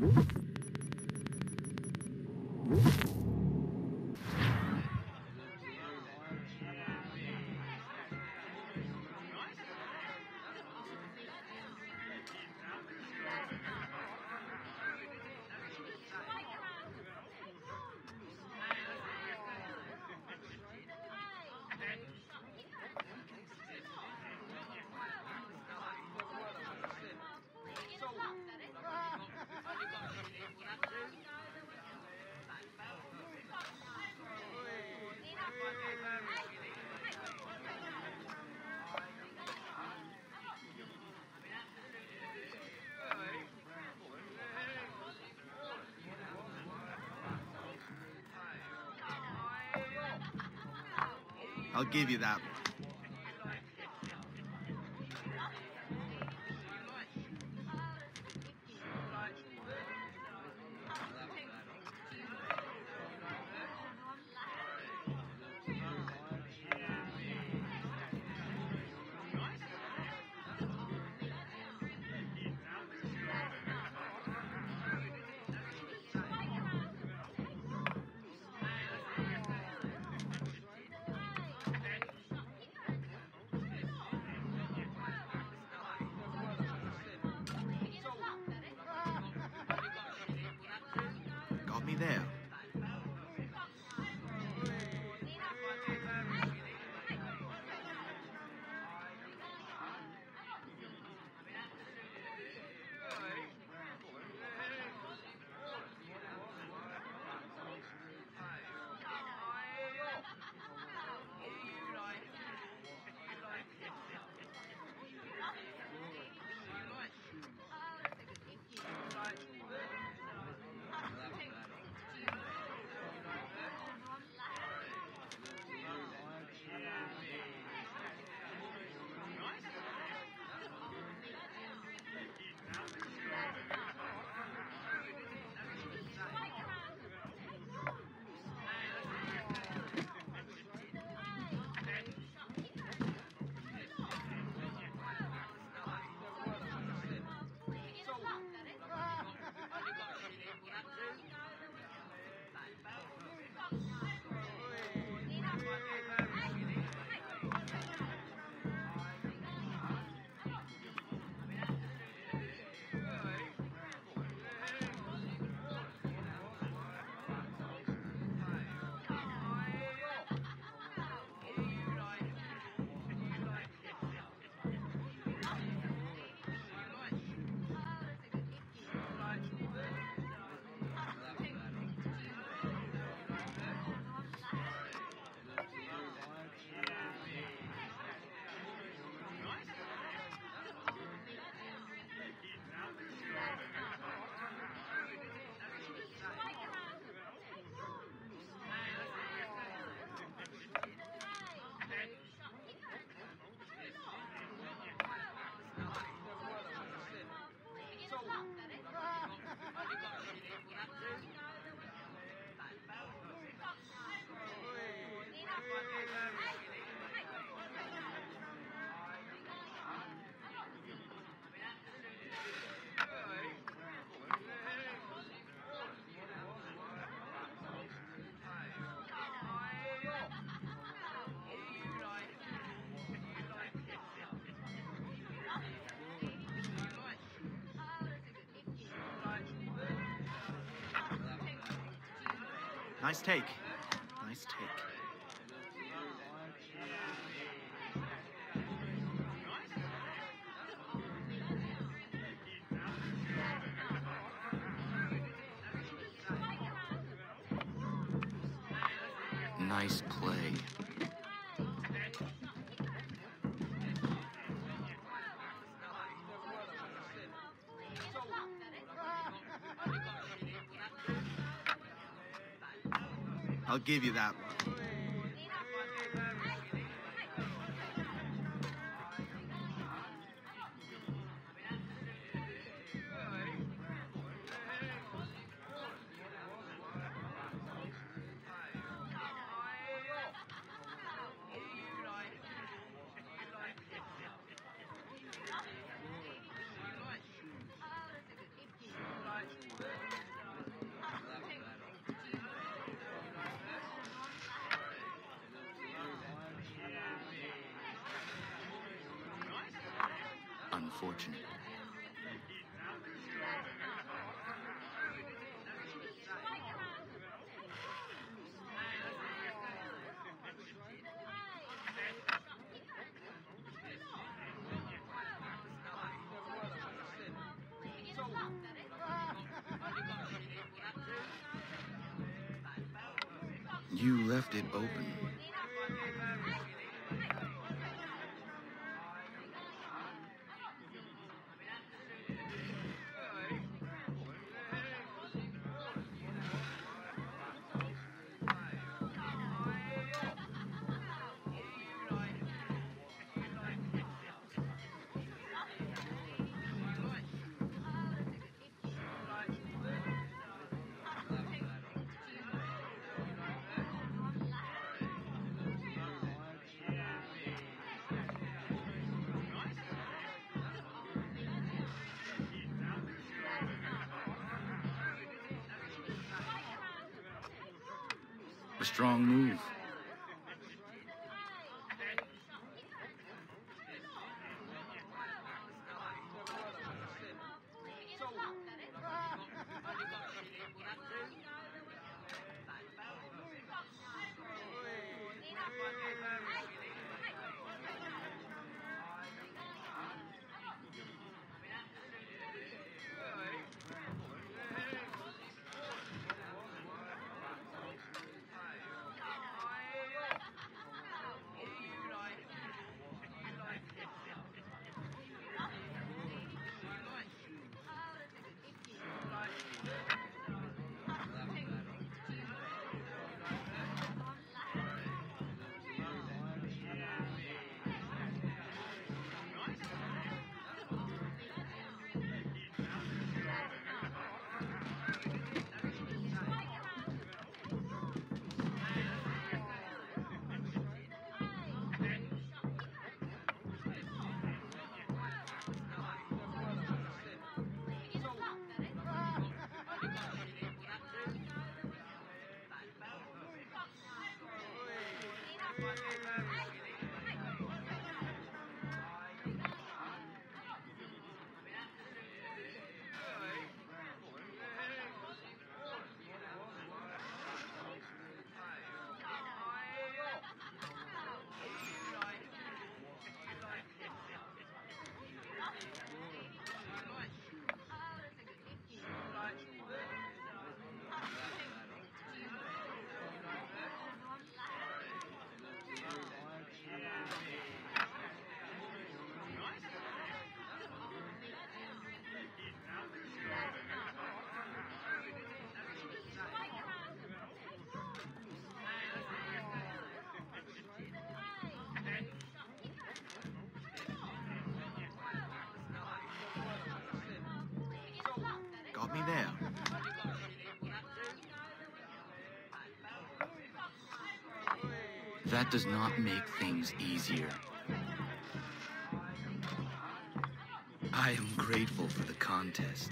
Mm-hmm. I'll give you that one. Nice take. Nice take. Nice play. I'll give you that one. You left it open. A strong move. Got me there. That does not make things easier. I am grateful for the contest.